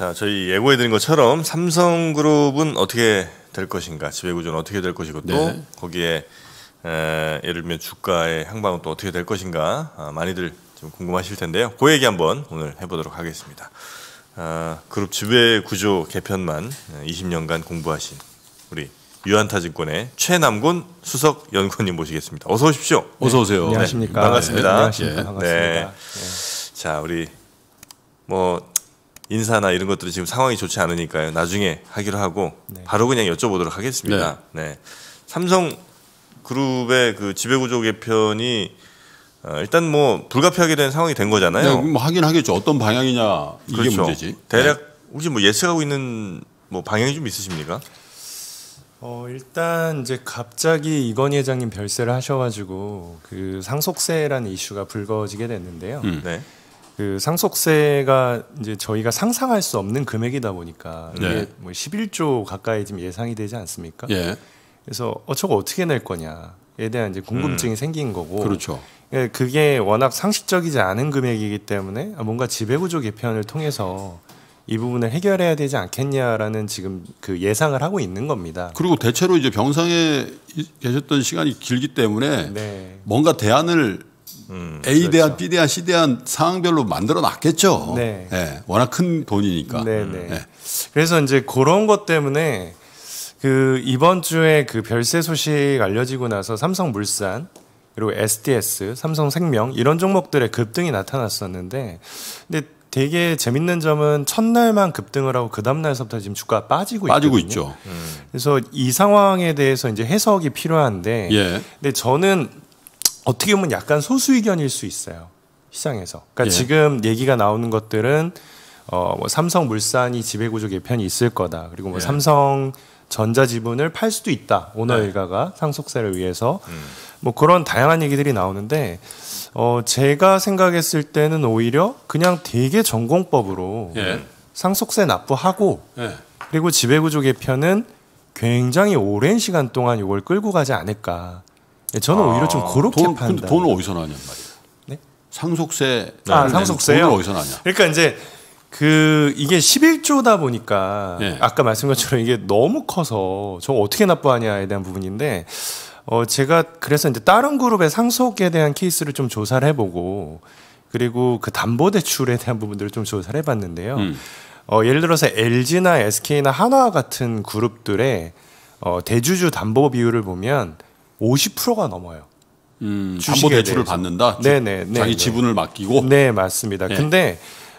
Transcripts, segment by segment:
자, 저희 예고해 드린 것처럼 삼성그룹은 어떻게 될 것인가, 지배구조는 어떻게 될 것이고 또 네. 거기에 에, 예를 들면 주가의 향방은 또 어떻게 될 것인가 아, 많이들 좀 궁금하실 텐데요. 그 얘기 한번 오늘 해보도록 하겠습니다. 아, 그룹 지배구조 개편만 20년간 공부하신 우리 유한타증권의 최남곤 수석 연구원님 모시겠습니다. 어서 오십시오. 어서 오세요. 네, 안녕하십니까. 반갑습니다. 안녕하십니까. 예. 반갑습니다. 네. 자, 우리 뭐 인사나 이런 것들이 지금 상황이 좋지 않으니까요. 나중에 하기로 하고 바로 그냥 여쭤보도록 하겠습니다. 네. 삼성 그룹의 그 지배구조 개편이 어, 일단 뭐 불가피하게 된 상황이 된 거잖아요. 네, 뭐 하긴 하겠죠. 어떤 방향이냐 이게 그렇죠. 문제지. 대략 혹시 뭐 예측하고 있는 뭐 방향이 좀 있으십니까? 어, 일단 이제 갑자기 이건희 회장님 별세를 하셔가지고 그 상속세라는 이슈가 불거지게 됐는데요. 음. 네. 그 상속세가 이제 저희가 상상할 수 없는 금액이다 보니까 네. 이게 뭐 11조 가까이 지금 예상이 되지 않습니까? 예, 그래서 어 저거 어떻게 낼 거냐에 대한 이제 궁금증이 생긴 거고. 그렇죠. 예, 그게 워낙 상식적이지 않은 금액이기 때문에 아, 뭔가 지배구조 개편을 통해서 이 부분을 해결해야 되지 않겠냐라는 지금 그 예상을 하고 있는 겁니다. 그리고 대체로 이제 병상에 이- 계셨던 시간이 길기 때문에 네. 뭔가 대안을 음, A 대안, B 대안, C 대안 상황별로 만들어 놨겠죠. 네. 예, 워낙 큰 돈이니까. 네, 네. 네. 그래서 이제 그런 것 때문에 그 이번 주에 그 별세 소식 알려지고 나서 삼성물산 그리고 SDS, 삼성생명 이런 종목들의 급등이 나타났었는데 근데 되게 재밌는 점은 첫날만 급등을 하고 그 다음 날서부터 지금 주가가 빠지고 빠지고 있거든요. 있죠. 그래서 이 상황에 대해서 이제 해석이 필요한데 예. 근데 저는 어떻게 보면 약간 소수 의견일 수 있어요 시장에서. 그러니까 예. 지금 얘기가 나오는 것들은 어 뭐 삼성 물산이 지배구조 개편이 있을 거다. 그리고 뭐 예. 삼성 전자 지분을 팔 수도 있다. 오너 네. 일가가 상속세를 위해서 뭐 그런 다양한 얘기들이 나오는데 어 제가 생각했을 때는 오히려 그냥 되게 전공법으로 예. 상속세 납부하고 예. 그리고 지배구조 개편은 굉장히 오랜 시간 동안 이걸 끌고 가지 않을까. 예, 저는 오히려 좀 그렇게 돈, 판단. 돈은 어디서 나냔 말이야. 네? 상속세. 아, 상속세요? 돈을 어디서 나냐. 그러니까 이제 그 이게 11조다 보니까 예. 아까 말씀한 것처럼 이게 너무 커서 저 어떻게 납부하냐에 대한 부분인데 어 제가 그래서 이제 다른 그룹의 상속에 대한 케이스를 좀 조사를 해보고 그리고 그 담보 대출에 대한 부분들을 좀 조사를 해봤는데요. 음. 어 예를 들어서 LG나 SK나 한화 같은 그룹들의 어 대주주 담보 비율을 보면 50%가 넘어요. 음, 담보 대출을. 받는다. 주- 네네, 네, 자기 네. 지분을 맡기고. 네, 맞습니다. 예. 근데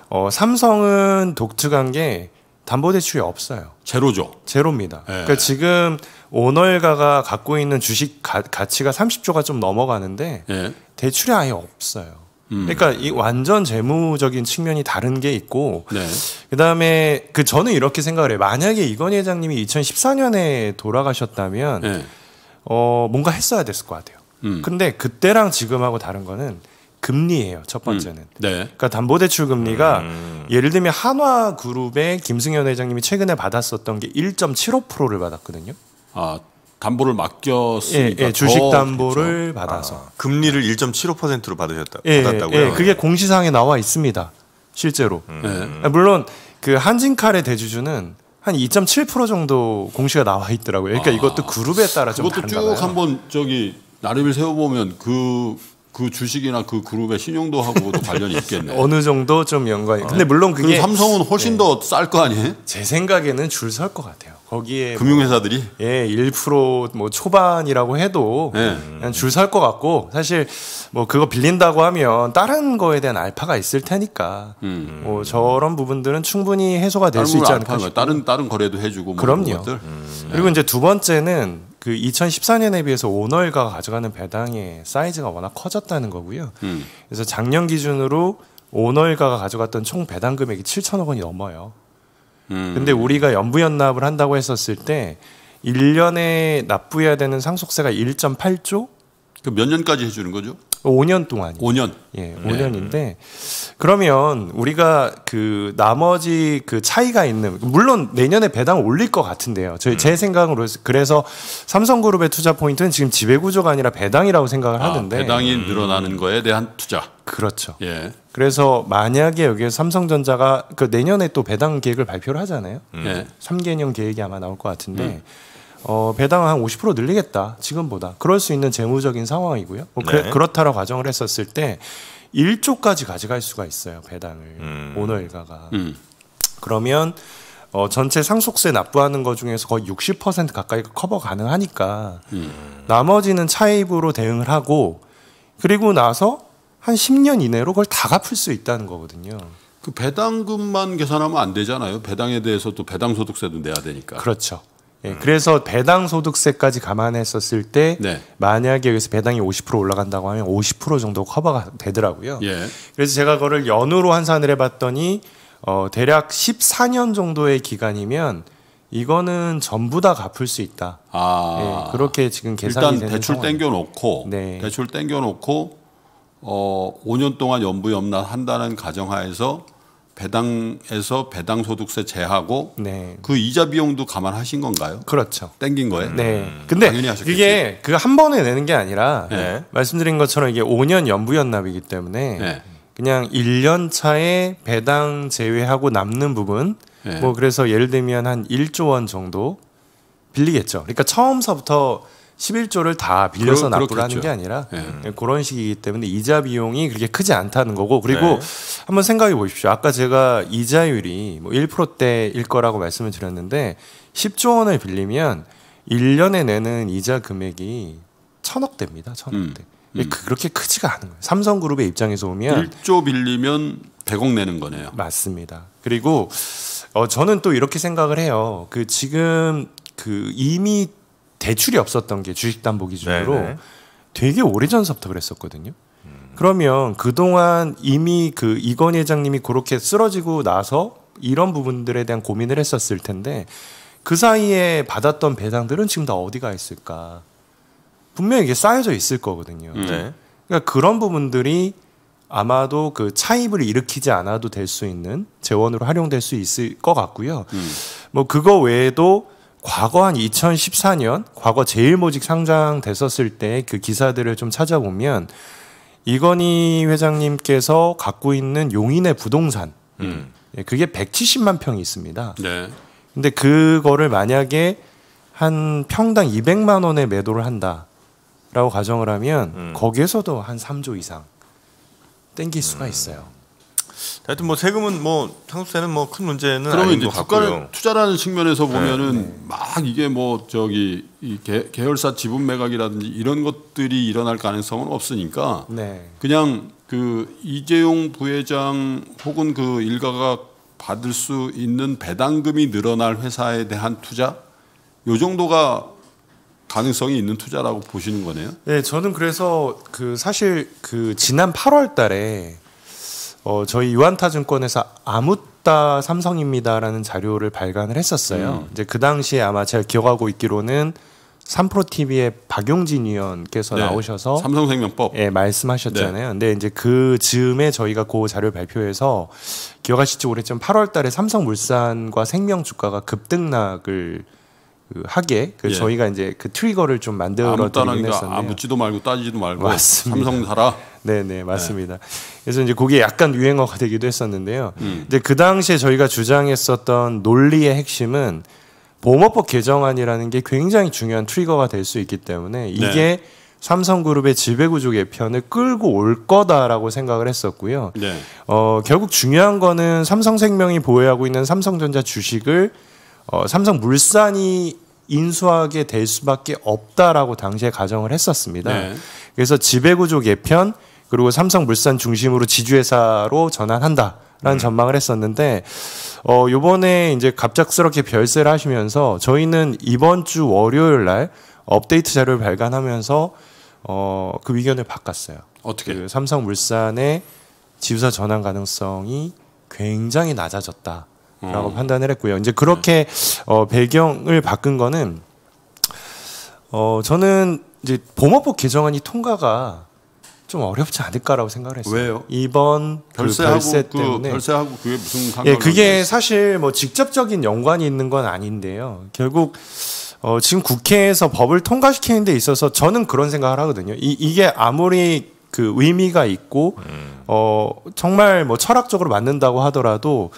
어, 삼성은 독특한 게 담보 대출이 없어요. 제로죠. 제로입니다. 예. 그러니까 지금 오너일가가 갖고 있는 주식 가, 가치가 30조가 좀 넘어가는데 예. 대출이 아예 없어요. 음. 그러니까 이 완전 재무적인 측면이 다른 게 있고 네. 그다음에 그 저는 이렇게 생각을 해요. 만약에 이건희 회장님이 2014년에 돌아가셨다면 예. 어 뭔가 했어야 됐을 것 같아요. 음. 근데 그때랑 지금하고 다른 거는 금리예요. 첫 번째는. 네. 그러니까 담보대출 금리가 음. 예를 들면 한화 그룹의 김승현 회장님이 최근에 받았었던 게 1.75%를 받았거든요. 아, 담보를 예, 맡겼으니까 예, 주식 더 담보를 받아서. 아, 금리를 1.75%로 받으셨다. 예, 받았다고요? 예, 그게 공시상에 나와 있습니다. 실제로. 음. 아, 물론 그 한진칼의 대주주는 한 2.7% 정도 공시가 나와 있더라고요. 그러니까 아. 이것도 그룹에 따라 좀 그것도 다른가 쭉 봐요. 한번 저기 나름을 세워보면 그, 그 주식이나 그 그룹의 신용도 하고도 관련이 있겠네. 어느 정도 좀 연관이. 근데 물론 그리고 그게 삼성은 훨씬 더쌀 거 아니에요? 제 생각에는 줄 설 것 같아요. 거기에 뭐 금융회사들이? 예, 1%뭐 초반이라고 해도 네. 그냥 줄 설 것 같고 사실 뭐 그거 빌린다고 하면 다른 거에 대한 알파가 있을 테니까 음. 뭐 저런 부분들은 충분히 해소가 될 수 있지 걸 않을까. 싶어요. 다른 다른 거래도 해주고 뭐 그럼요. 것들. 그리고 이제 두 번째는 그 2014년에 비해서 오너일가가 가져가는 배당의 사이즈가 워낙 커졌다는 거고요. 음. 그래서 작년 기준으로 오너일가가 가져갔던 총 배당 금액이 7천억 원이 넘어요. 음. 근데 우리가 연부 연납을 한다고 했었을 때 1년에 납부해야 되는 상속세가 1.8조? 그 몇 년까지 해주는 거죠? 5년 동안 5년. 예, 5년인데 그러면 우리가 그 나머지 그 차이가 있는 물론 내년에 배당 올릴 것 같은데요. 저희 제 생각으로 그래서 삼성그룹의 투자 포인트는 지금 지배 구조가 아니라 배당이라고 생각을 아, 하는데 배당이 늘어나는 거에 대한 투자. 그렇죠. 예. 그래서 만약에 여기에 삼성전자가 그 내년에 또 배당 계획을 발표를 하잖아요. 예. 3개년 계획이 아마 나올 것 같은데 어, 배당 한50% 늘리겠다 지금보다 그럴 수 있는 재무적인 상황이고요. 뭐 네. 그 렇다라고 가정을 했었을 때 1조까지 가져갈 수가 있어요 배당을 음. 오너 일가가 음. 그러면 어, 전체 상속세 납부하는 것 중에서 거의 60% 가까이 커버 가능하니까 나머지는 차입으로 대응을 하고 그리고 나서 한 10년 이내로 그걸 다 갚을 수 있다는 거거든요. 그 배당금만 계산하면 안 되잖아요. 배당에 대해서 또 배당 소득세도 내야 되니까. 그렇죠. 예, 그래서 배당 소득세까지 감안했었을 때 네. 만약에 여기서 배당이 50% 올라간다고 하면 50% 정도 커버가 되더라고요. 예. 그래서 제가 그거를 연으로 환산을 해봤더니 어, 대략 14년 정도의 기간이면 이거는 전부 다 갚을 수 있다. 아. 예, 그렇게 지금 계산이 일단 대출 상황. 땡겨 놓고 네. 대출 땡겨 놓고 어 5년 동안 연부 연납 한다는 가정하에서 배당에서 배당 소득세 제하고 네, 그 이자 비용도 감안하신 건가요? 그렇죠. 땡긴 거예요? 네. 근데 당연히 하셨겠지. 이게 그 한 번에 내는 게 아니라 네. 말씀드린 것처럼 이게 5년 연부 연납이기 때문에 네. 그냥 1년 차에 배당 제외하고 남는 부분 네. 뭐 그래서 예를 들면 한 1조 원 정도 빌리겠죠. 그러니까 처음서부터 11조를 다 빌려서 그러- 납부를 하는. 게 아니라 네. 그런 식이기 때문에 이자 비용이 그렇게 크지 않다는 거고 그리고 네. 한번 생각해 보십시오. 아까 제가 이자율이 뭐 1%대일 거라고 말씀을 드렸는데 10조 원을 빌리면 1년에 내는 이자 금액이 천억 대입니다. 천억대. 이게 그렇게 크지가 않은 거예요. 삼성그룹의 입장에서 보면 1조 빌리면 100억 내는 거네요. 맞습니다. 그리고 어, 저는 또 이렇게 생각을 해요. 그 지금 그 이미 대출이 없었던 게 주식담보 기준으로 네네. 되게 오래 전서부터 그랬었거든요. 그러면 그동안 이미 그 이건 회장님이 그렇게 쓰러지고 나서 이런 부분들에 대한 고민을 했었을 텐데 그 사이에 받았던 배당들은 지금 다 어디가 있을까? 분명히 이게 쌓여져 있을 거거든요. 네. 그러니까 그런 부분들이 아마도 그 차입을 일으키지 않아도 될 수 있는 재원으로 활용될 수 있을 것 같고요. 뭐 그거 외에도 과거 한 2014년 과거 제일모직 상장됐었을 때 그 기사들을 좀 찾아보면 이건희 회장님께서 갖고 있는 용인의 부동산 음. 예, 그게 170만 평이 있습니다. 네. 근데 그거를 만약에 한 평당 200만 원에 매도를 한다라고 가정을 하면 음. 거기에서도 한 3조 이상 땡길 수가 있어요. 하여튼 뭐 세금은 뭐 상속세는 뭐 큰 문제는 그러면 아닌 이제 것 같고요. 주가는 투자라는 측면에서 네. 보면은 막 이게 뭐 저기 이 계, 계열사 지분 매각이라든지 이런 것들이 일어날 가능성은 없으니까 네. 그냥 그 이재용 부회장 혹은 그 일가가 받을 수 있는 배당금이 늘어날 회사에 대한 투자 요 정도가 가능성이 있는 투자라고 보시는 거네요. 네, 저는 그래서 그 사실 그 지난 8월 달에 어 저희 유한타증권에서 아무따 삼성입니다라는 자료를 발간을 했었어요. 이제 그 당시에 아마 제가 기억하고 있기로는 삼프로 TV의 박용진 위원께서 네. 나오셔서 삼성생명법. 예, 말씀하셨잖아요. 근데 이제 그 즈음에 저희가 그 자료를 발표해서 기억하실지 모르겠지만 8월 달에 삼성물산과 생명 주가가 급등락을 그 하게 그 예. 저희가 이제 그 트리거를 좀 만들어 드리긴 했었는데 아 묻지도 말고 따지지도 말고 맞습니다. 삼성 사라. 네, 네, 맞습니다. 그래서 이제 그게 약간 유행어가 되기도 했었는데요. 음. 근데 그 당시에 저희가 주장했었던 논리의 핵심은 보험업법 개정안이라는 게 굉장히 중요한 트리거가 될 수 있기 때문에 이게 네. 삼성그룹의 지배구조 개편을 끌고 올 거다라고 생각을 했었고요. 네. 어, 결국 중요한 거는 삼성생명이 보유하고 있는 삼성전자 주식을 어, 삼성물산이 인수하게 될 수밖에 없다라고 당시에 가정을 했었습니다. 네. 그래서 지배구조 개편 그리고 삼성물산 중심으로 지주회사로 전환한다 라는 전망을 했었는데 어 요번에 이제 갑작스럽게 별세를 하시면서 저희는 이번 주 월요일 날 업데이트 자료를 발간하면서 어그 의견을 바꿨어요. 어떻게? 그 삼성물산의 지주사 전환 가능성이 굉장히 낮아졌다 라고 음. 판단을 했고요. 이제 그렇게 어, 배경을 바꾼 거는 어, 저는 이제 보험업법 개정안이 통과가 좀 어렵지 않을까라고 생각을 했어요. 왜요? 이번 그 별세하고 별세 그 때문에 별세하고 그게 무슨 상관이 예, 그게 사실 뭐 직접적인 연관이 있는 건 아닌데요. 결국 어, 지금 국회에서 법을 통과시키는 데 있어서 저는 그런 생각을 하거든요. 이, 이게 아무리 그 의미가 있고 어, 정말 뭐 철학적으로 맞는다고 하더라도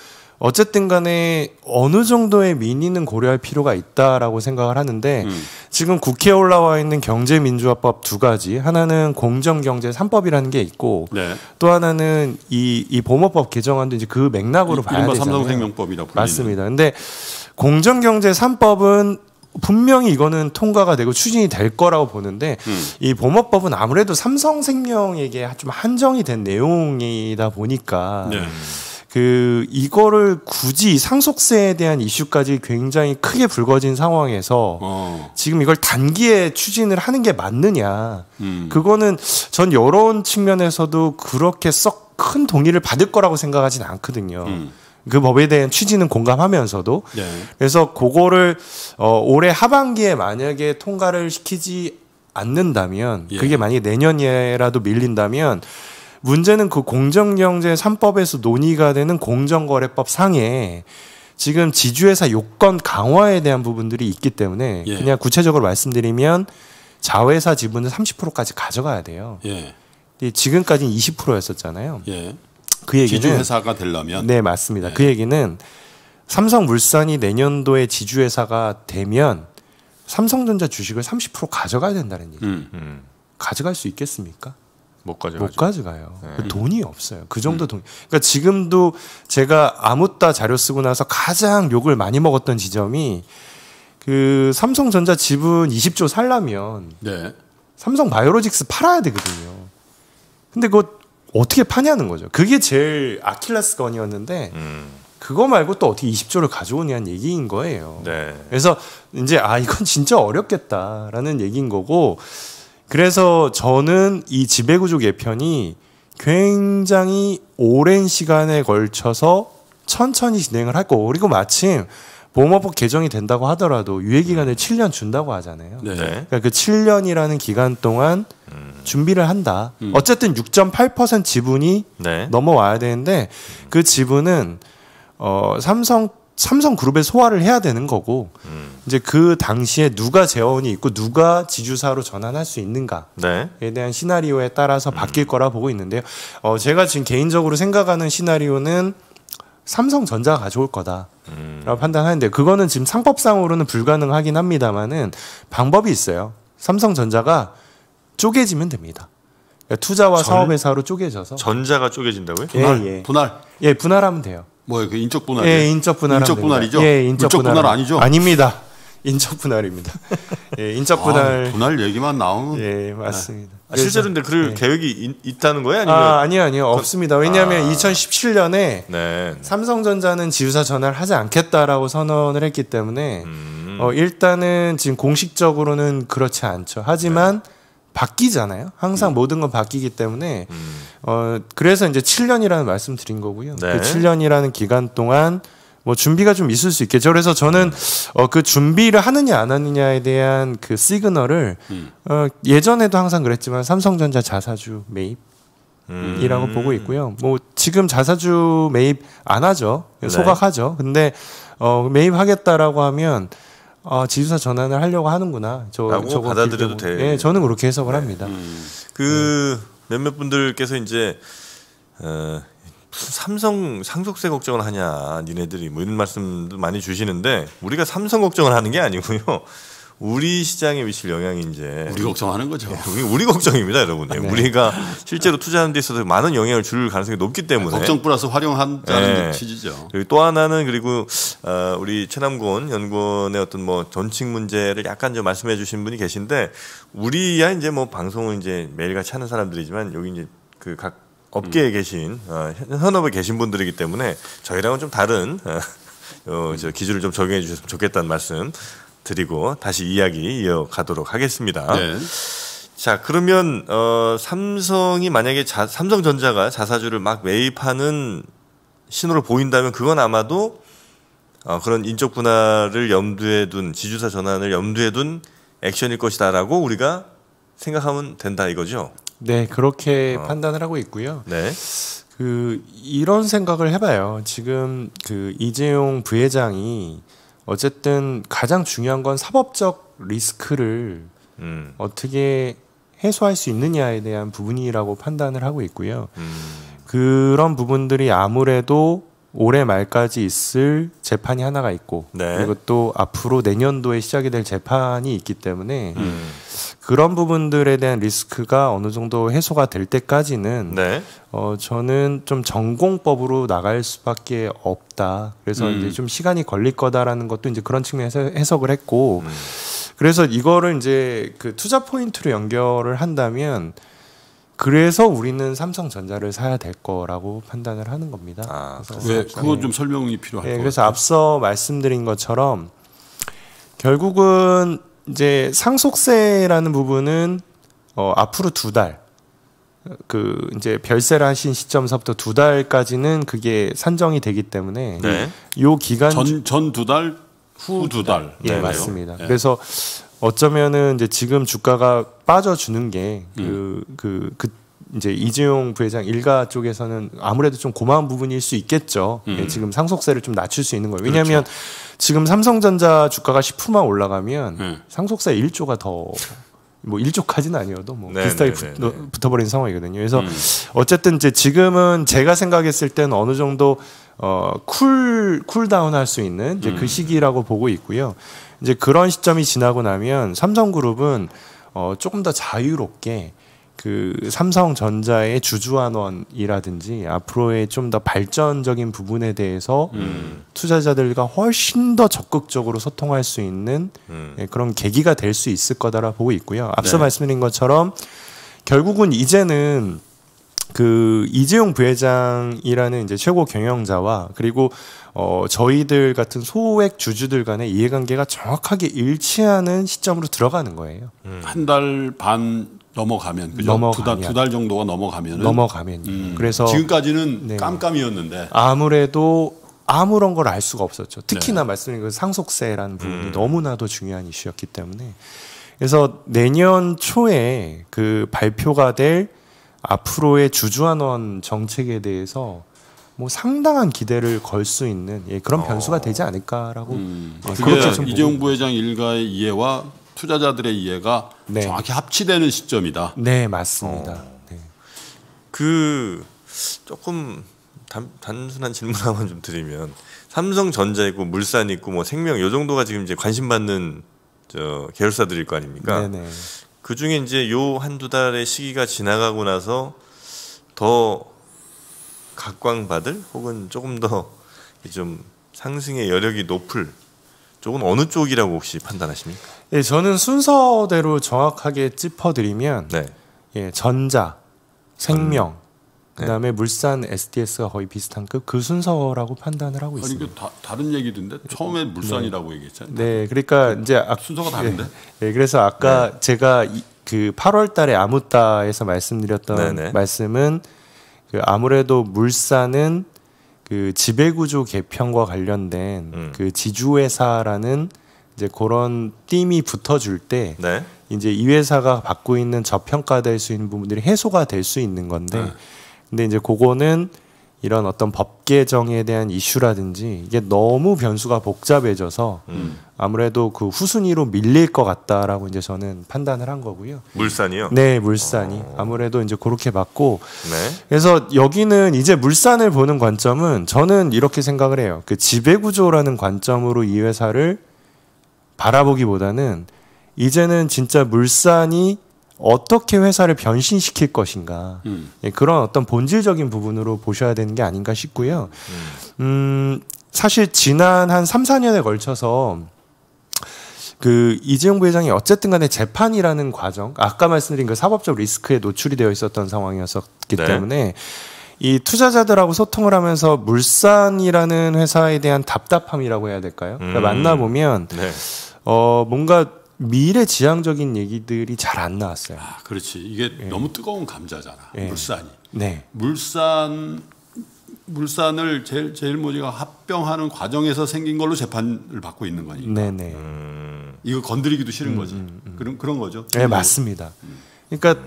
어쨌든 간에 어느 정도의 민의는 고려할 필요가 있다라고 생각을 하는데 음. 지금 국회에 올라와 있는 경제민주화법 두 가지 하나는 공정경제 3법이라는 게 있고 네. 또 하나는 이, 이 보모법 개정안도 이제 그 맥락으로 봐야 이른바 되잖아요. 삼성생명법이라고 불리는. 맞습니다. 근데 공정경제 3법은 분명히 이거는 통과가 되고 추진이 될 거라고 보는데 음. 이 보모법은 아무래도 삼성생명에게 좀 한정이 된 내용이다 보니까 네. 그 이거를 굳이 상속세에 대한 이슈까지 굉장히 크게 불거진 상황에서 어. 지금 이걸 단기에 추진을 하는 게 맞느냐 음. 그거는 전 여론 측면에서도 그렇게 썩 큰 동의를 받을 거라고 생각하진 않거든요. 음. 그 법에 대한 취지는 공감하면서도 네. 그래서 그거를 어, 올해 하반기에 만약에 통과를 시키지 않는다면 예. 그게 만약에 내년이라도 밀린다면 문제는 그 공정경제 3법에서 논의가 되는 공정거래법 상에 지금 지주회사 요건 강화에 대한 부분들이 있기 때문에 예. 그냥 구체적으로 말씀드리면 자회사 지분을 30%까지 가져가야 돼요. 예. 지금까지는 20%였었잖아요. 예. 그 얘기는 지주회사가 되려면 네 맞습니다. 네. 그 얘기는 삼성물산이 내년도에 지주회사가 되면 삼성전자 주식을 30% 가져가야 된다는 얘기. 음. 음, 가져갈 수 있겠습니까? 못 가져가죠. 못 가져가요. 네. 그 돈이 없어요. 그 정도 돈. 그러니까 지금도 제가 아무따 자료 쓰고 나서 가장 욕을 많이 먹었던 지점이 그 삼성전자 지분 20조 살려면 네. 삼성 바이오로직스 팔아야 되거든요. 근데 그거 어떻게 파냐는 거죠. 그게 제일 아킬레스 건이었는데 음, 그거 말고 또 어떻게 20조를 가져오냐는 얘기인 거예요. 네. 그래서 이제 아 이건 진짜 어렵겠다라는 얘기인 거고 그래서 저는 이 지배구조 개편이 굉장히 오랜 시간에 걸쳐서 천천히 진행을 할 거고 그리고 마침 보험업법 개정이 된다고 하더라도 유예 기간을 7년 준다고 하잖아요. 네. 네. 그러니까 그 7년이라는 기간 동안 준비를 한다. 음. 어쨌든 6.8% 지분이 네. 넘어와야 되는데 그 지분은 어 삼성 삼성그룹에 소화를 해야 되는 거고 음, 이제 그 당시에 누가 재원이 있고 누가 지주사로 전환할 수 있는가에 네. 대한 시나리오에 따라서 바뀔 거라 보고 있는데요. 어 제가 지금 개인적으로 생각하는 시나리오는 삼성전자가 가져올 거다라고 음, 판단하는데 그거는 지금 상법상으로는 불가능하긴 합니다만은 방법이 있어요. 삼성전자가 쪼개지면 됩니다. 그러니까 투자와 전- 사업회사로 쪼개져서 전자가 쪼개진다고요? 예, 분할. 예. 분할. 예 분할하면 돼요. 뭐예요? 그 인적 분할. 예, 인적 분할. 인적 분할이죠? 예, 인적 분할 분할 아니죠? 아닙니다. 인적 분할입니다. 예, 인적 분할. 아, 분할 얘기만 나오면 예, 맞습니다. 아, 실제로 근데 그럴 예. 계획이 있, 있다는 거예요? 아니면 아, 아니요, 아니요. 없습니다. 왜냐하면 아. 2017년에 네. 삼성전자는 지주사 전환을 하지 않겠다라고 선언을 했기 때문에 음, 어, 일단은 지금 공식적으로는 그렇지 않죠. 하지만 바뀌잖아요. 항상 모든 건 바뀌기 때문에 음, 어 그래서 이제 7년이라는 말씀 드린 거고요. 네. 그 7년이라는 기간 동안 뭐 준비가 좀 있을 수 있겠죠. 그래서 저는 어 그 준비를 하느냐 안 하느냐에 대한 그 시그널을 음. 어 예전에도 항상 그랬지만 삼성전자 자사주 매입 이라고 음. 보고 있고요. 뭐 지금 자사주 매입 안 하죠. 네. 소각하죠. 근데 어 매입하겠다라고 하면 어, 지주사 전환을 하려고 하는구나. 저 저거 받아들여도. 돼. 예, 저는 그렇게 해석을 합니다. 음. 그 몇몇 분들께서 이제 어, 삼성 상속세 걱정을 하냐 니네들이 뭐 이런 말씀도 많이 주시는데 우리가 삼성 걱정을 하는 게 아니고요 우리 시장에 미칠 영향이 이제 우리 걱정하는 거죠. 우리, 우리 걱정입니다 여러분 예, 네. 우리가 실제로 투자하는 데 있어서 많은 영향을 줄 가능성이 높기 때문에 걱정 플러스 활용한다는 네. 취지죠. 그리고 또 하나는 그리고 어, 우리 최남곤 연구원의 어떤 뭐 전칙 문제를 약간 좀 말씀해 주신 분이 계신데 우리야 이제 뭐 방송을 이제 매일같이 하는 사람들이지만 여기 이제 그각 업계에 계신 어, 현- 현업에 계신 분들이기 때문에 저희랑은 좀 다른 어, 어, 저 기준을 좀 적용해 주셨으면 좋겠다는 말씀 드리고 다시 이야기 이어가도록 하겠습니다. 네. 자 그러면 어, 삼성이 만약에 자, 삼성전자가 자사주를 막 매입하는 신호를 보인다면 그건 아마도 어, 그런 인적 분할을 염두에 둔 지주사 전환을 염두에 둔 액션일 것이다라고 우리가 생각하면 된다 이거죠. 네, 그렇게 어. 판단을 하고 있고요. 네. 그 이런 생각을 해봐요. 지금 그 이재용 부회장이 어쨌든 가장 중요한 건 사법적 리스크를 음. 어떻게 해소할 수 있느냐에 대한 부분이라고 판단을 하고 있고요. 음. 그런 부분들이 아무래도 올해 말까지 있을 재판이 하나가 있고 네. 그리고 또 앞으로 내년도에 시작이 될 재판이 있기 때문에 음. 그런 부분들에 대한 리스크가 어느 정도 해소가 될 때까지는 네. 어 저는 좀 전공법으로 나갈 수밖에 없다. 그래서 음. 이제 좀 시간이 걸릴 거다라는 것도 이제 그런 측면에서 해석을 했고 음. 그래서 이거를 이제 그 투자 포인트로 연결을 한다면 그래서 우리는 삼성전자를 사야 될 거라고 판단을 하는 겁니다. 아, 그래서 왜 앞서- 그거 좀 설명이 필요할 예, 것 그래서 같아요. 앞서 말씀드린 것처럼 결국은 이제 상속세라는 부분은 어, 앞으로 두 달. 그 이제 별세를 하신 시점서부터 두 달까지는 그게 산정이 되기 때문에 네. 요 기간 전 전 두 달, 후 두 달. 예, 네네요. 맞습니다. 예. 그래서 어쩌면은 이제 지금 주가가 빠져주는 게그그그 이제 이재용 부회장 일가 쪽에서는 아무래도 좀 고마운 부분일 수 있겠죠. 음. 예, 지금 상속세를 좀 낮출 수 있는 거예요. 왜냐하면 지금 삼성전자 주가가 10%만 올라가면 음. 상속세 1조가 더 뭐 1조까지는 아니어도 뭐 네, 비슷하게 네, 네, 붙, 네. 붙 어버린 상황이거든요. 그래서 음. 어쨌든 이제 지금은 제가 생각했을 때는 어느 정도 어 cool cool down 할 수 있는 이제 음. 그 시기라고 보고 있고요. 이제 그런 시점이 지나고 나면 삼성그룹은 어 조금 더 자유롭게 그 삼성전자의 주주환원이라든지 앞으로의 좀 더 발전적인 부분에 대해서 음. 투자자들과 훨씬 더 적극적으로 소통할 수 있는 음. 예, 그런 계기가 될 수 있을 거다라 보고 있고요. 앞서 네. 말씀드린 것처럼 결국은 이제는 그 이재용 부회장이라는 이제 최고 경영자와 그리고 어 저희들 같은 소액 주주들 간의 이해관계가 정확하게 일치하는 시점으로 들어가는 거예요. 한달 반 넘어가면 그죠? 넘어가면. 두달 정도가 넘어가면은 넘어가면 음. 그래서 지금까지는 네. 깜깜이었는데 아무래도 아무런 걸 알 수가 없었죠. 특히나 네. 말씀드린 그 상속세라는 부분이 음. 너무나도 중요한 이슈였기 때문에 그래서 내년 초에 그 발표가 될 앞으로의 주주환원 정책에 대해서 뭐 상당한 기대를 걸 수 있는 예, 그런 변수가 되지 않을까라고 음. 예, 그게 그렇게 좀 이재용 부회장 일가의 이해와 투자자들의 이해가 네. 정확히 합치되는 시점이다. 네 맞습니다. 네. 그 조금 단, 단순한 질문 하나만 좀 드리면 삼성전자 있고 물산 있고 뭐 생명 요 정도가 지금 이제 관심 받는 저 계열사들일 거 아닙니까? 네네. 그 중에 이제 요 한두 달의 시기가 지나가고 나서 더 각광받을 혹은 조금 더 좀 상승의 여력이 높을 쪽은 어느 쪽이라고 혹시 판단하십니까? 예, 저는 순서대로 정확하게 짚어드리면 네. 예, 전자, 생명, 네. 그다음에 물산, SDS가 거의 비슷한 급 그 순서라고 판단을 하고 아니 있습니다. 그 다, 다른 얘기던데 처음에 물산이라고 얘기했잖아요. 네, 그러니까 이제 아, 순서가 다른데? 예, 그래서 아까 제가 이, 그 8월달에 아무따에서 말씀드렸던 네네. 말씀은 그 아무래도 물산은 그 지배구조 개편과 관련된 음. 그 지주회사라는 이제 그런 띠이 붙어줄 때 네. 이제 이 회사가 받고 있는 저평가될 수 있는 부분들이 해소가 될 수 있는 건데 네. 근데 이제 그거는 이런 어떤 법 개정에 대한 이슈라든지 이게 너무 변수가 복잡해져서 음. 아무래도 그 후순위로 밀릴 것 같다라고 이제 저는 판단을 한 거고요. 물산이요? 네, 물산이 어. 아무래도 이제 그렇게 봤고 네. 그래서 여기는 이제 물산을 보는 관점은 저는 이렇게 생각을 해요. 그 지배 구조라는 관점으로 이 회사를 바라보기보다는 이제는 진짜 물산이 어떻게 회사를 변신시킬 것인가 음. 예, 그런 어떤 본질적인 부분으로 보셔야 되는 게 아닌가 싶고요. 음, 사실 지난 한 3, 4년에 걸쳐서 그 이재용 부회장이 어쨌든 간에 재판이라는 과정, 아까 말씀드린 그 사법적 리스크에 노출이 되어 있었던 상황이었기 네. 때문에 이 투자자들하고 소통을 하면서 물산이라는 회사에 대한 답답함이라고 해야 될까요? 그러니까 음. 만나보면 네. 어, 뭔가 미래 지향적인 얘기들이 잘 안 나왔어요. 아, 그렇지. 이게 너무 뜨거운 감자잖아. 예. 물산이. 네. 물산 물산을 제일 제일 먼저 합병하는 과정에서 생긴 걸로 재판을 받고 있는 거니까. 네네. 음. 이거 건드리기도 싫은 거지. 그런 그런 거죠. 네, 맞습니다. 그러니까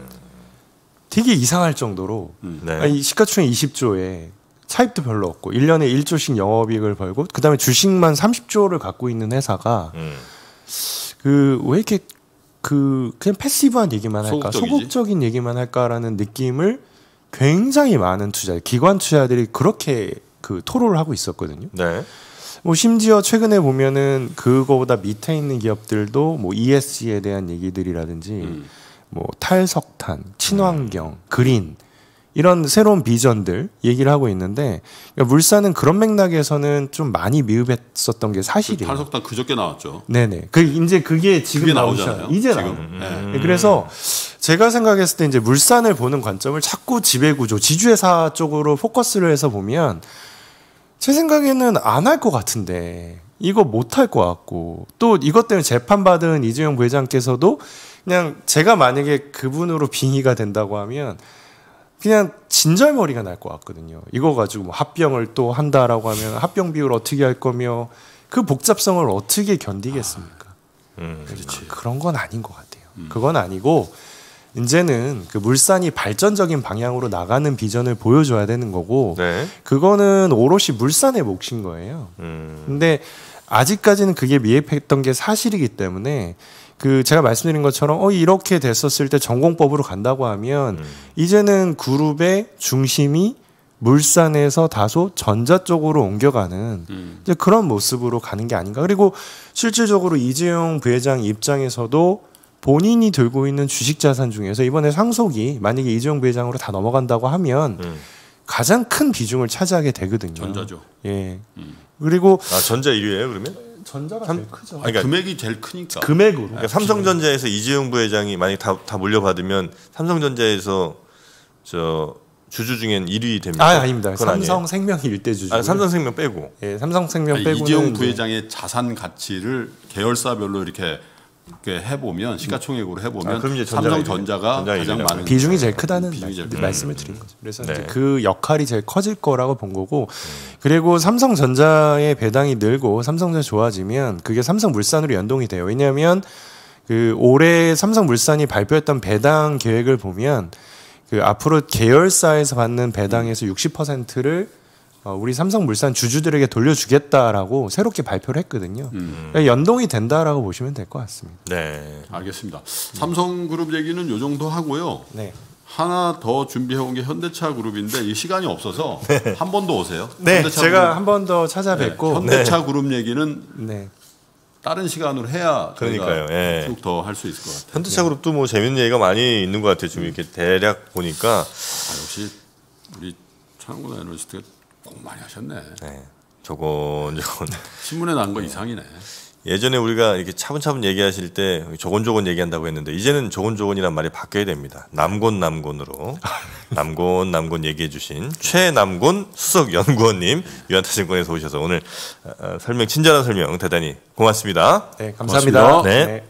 되게 이상할 정도로 네. 아니, 시가총액 20조에 차입도 별로 없고 1년에 1조씩 영업이익을 벌고 그다음에 주식만 30조를 갖고 있는 회사가 음. 그 왜 이렇게 그 그냥 패시브한 얘기만 할까 소극적이지? 소극적인 얘기만 할까라는 느낌을 굉장히 많은 투자 기관 투자들이 그렇게 그 토로를 하고 있었거든요. 네. 뭐 심지어 최근에 보면은 그거보다 밑에 있는 기업들도 뭐 ESG에 대한 얘기들이라든지 음. 뭐 탈석탄, 친환경, 그린 이런 새로운 비전들 얘기를 하고 있는데 그러니까 물산은 그런 맥락에서는 좀 많이 미흡했었던 게 사실이에요. 탈석탄 그저께 나왔죠. 네네. 그 이제 그게 지금 그게 나오잖아요. 이제. 나오죠. 네. 네, 그래서 제가 생각했을 때 이제 물산을 보는 관점을 자꾸 지배구조, 지주회사 쪽으로 포커스를 해서 보면 제 생각에는 안 할 것 같은데 이거 못 할 것 같고 또 이것 때문에 재판받은 이재용 부회장께서도 그냥 제가 만약에 그분으로 빙의가 된다고 하면 그냥 진절머리가 날 것 같거든요. 이거 가지고 뭐 합병을 또 한다라고 하면 합병 비율 어떻게 할 거며 그 복잡성을 어떻게 견디겠습니까? 음. 그렇지. 그런 건 아닌 것 같아요. 그건 아니고 이제는 그 물산이 발전적인 방향으로 나가는 비전을 보여줘야 되는 거고 네. 그거는 오롯이 물산의 몫인 거예요. 음. 근데 아직까지는 그게 미흡했던 게 사실이기 때문에 그 제가 말씀드린 것처럼 어 이렇게 됐었을 때 전공법으로 간다고 하면 음. 이제는 그룹의 중심이 물산에서 다소 전자 쪽으로 옮겨가는 음. 이제 그런 모습으로 가는 게 아닌가. 그리고 실질적으로 이재용 부회장 입장에서도 본인이 들고 있는 주식 자산 중에서 이번에 상속이 만약에 이재용 부회장으로 다 넘어간다고 하면 음. 가장 큰 비중을 차지하게 되거든요. 전자죠. 예. 그리고 아 전자 1위예요 그러면? 전자가 삼- 제일 크죠. 아니, 그러니까, 금액이 제일 크니까. 금액으로. 그러니까 삼성전자에서 이재용 부회장이 만약 다, 다 물려받으면 삼성전자에서 저 주주 중엔 1위 됩니다. 아 아닙니다. 삼성생명이 일대 주주. 아, 삼성생명 빼고. 예, 삼성생명 아니, 빼고는 이재용 부회장의 자산 가치를 계열사별로 이렇게 해보면 시가총액으로 해보면 아, 그럼 이제 전자가 삼성전자가 전자가 가장 많은 비중이 제일 크다는 비중이 제일 말- 말씀을 드린 거죠. 그래서 네. 이제 그 역할이 제일 커질 거라고 본 거고, 그리고 삼성전자의 배당이 늘고 삼성전자 좋아지면 그게 삼성물산으로 연동이 돼요. 왜냐하면 그 올해 삼성물산이 발표했던 배당 계획을 보면 그 앞으로 계열사에서 받는 배당에서 60%를 어, 우리 삼성물산 주주들에게 돌려주겠다라고 새롭게 발표를 했거든요. 음. 그러니까 연동이 된다라고 보시면 될 것 같습니다. 네. 알겠습니다. 삼성그룹 얘기는 요 정도 하고요. 네. 하나 더 준비해 온 게 현대차 그룹인데 이 시간이 없어서 한번 더 오세요. 네, 현대차 제가 한 번더 네, 찾아뵙고 현대차 그룹 얘기는 네. 다른 시간으로 해야 그러니까요, 예. 쭉더 할 수 있을 것 같아요. 현대차 그룹도 뭐 재밌는 얘기가 많이 있는 것 같아요. 지금 이렇게 대략 보니까 아, 역시 우리 창원 애널리스트가 공 많이 하셨네. 네. 조곤조곤 신문에 난 거 이상이네. 예전에 우리가 이렇게 차분차분 얘기하실 때 조곤조곤 얘기한다고 했는데 이제는 조곤조곤이란 말이 바뀌어야 됩니다. 남곤 남곤으로 남곤 남곤 얘기해 주신 최남곤 수석 연구원님 유한타증권에서 오셔서 오늘 어, 어, 설명 친절한 설명 대단히 고맙습니다. 네, 감사합니다. 고맙습니다. 네. 네.